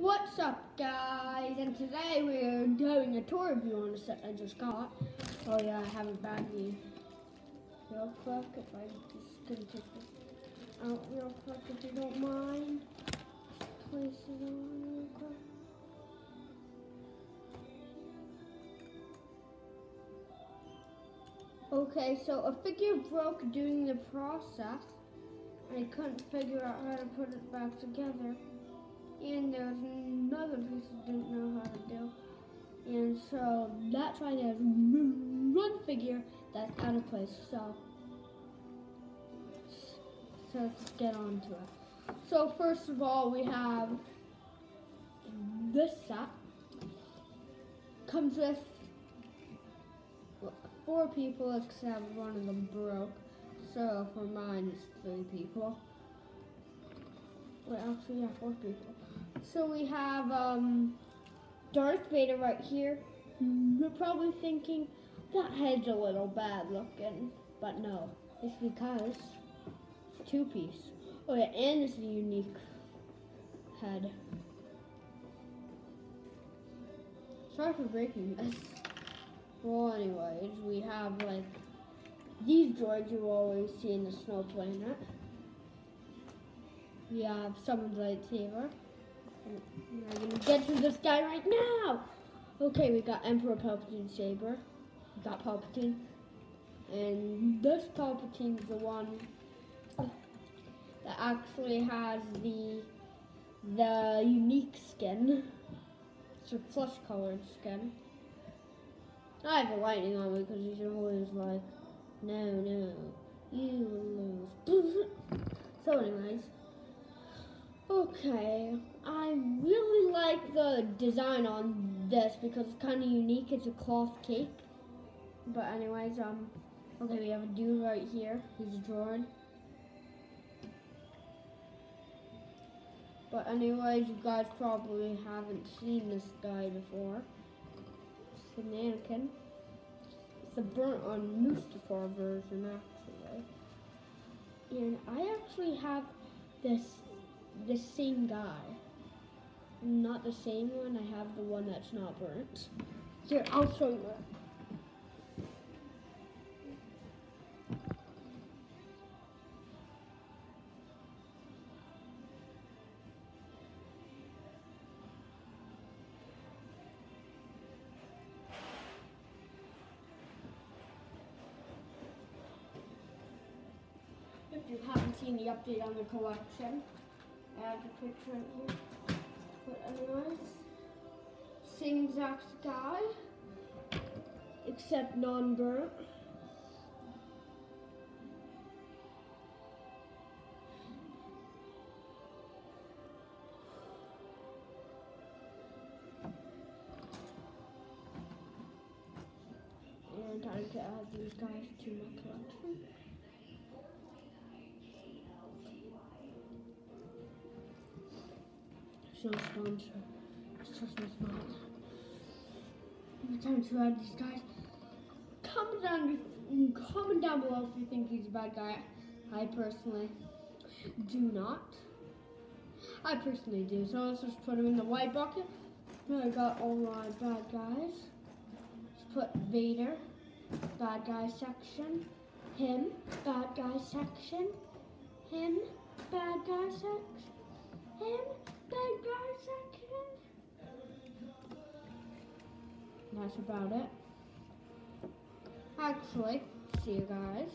What's up guys? And today we're doing a tour review on a set I just got. Oh yeah, I have a baggie. Real quick, if I just gonna take this out real quick if you don't mind. Just place it on real quick. Okay, so a figure broke during the process. And I couldn't figure out how to put it back together. And there's another piece I didn't know how to do. And so that's why there's one figure that's out of place. So, so let's get on to it. So first of all, we have this set. Comes with four people except one of them broke. So for mine it's three people. Wait, actually yeah, four people. So we have um, Darth Vader right here. You're probably thinking that head's a little bad looking, but no, it's because it's two piece. Oh yeah, and it's a unique head. Sorry for breaking this. Well, anyways, we have like these droids you always see in the snow planet. We have someone's lightsaber. We're gonna get to this guy right now. Okay, we got Emperor Palpatine saber. We got Palpatine. And this Palpatine's the one that actually has the the unique skin. It's a flesh colored skin. I have a lightning on me because he's always like, no, no, you lose. so anyways, okay, I really like the design on this because it's kind of unique. It's a cloth cake. But anyways, um, okay, we have a dude right here. He's droid. But anyways, you guys probably haven't seen this guy before. It's a Anakin. It's a burnt on Mustafar version, actually. And I actually have this the same guy. Not the same one, I have the one that's not burnt. Here, I'll show you. If you haven't seen the update on the collection, add the picture right here. But anyways, same exact guy, except non-burnt. And time to add these guys to my collection. No sponsor. It's just my smile. Time to add these guys. Comment down, comment down below if you think he's a bad guy. I personally do not. I personally do. So let's just put him in the white bucket. I got all my bad guys. Let's put Vader, bad guy section. Him, bad guy section. Him, bad guy section. Him. That's about it. Actually, see you guys.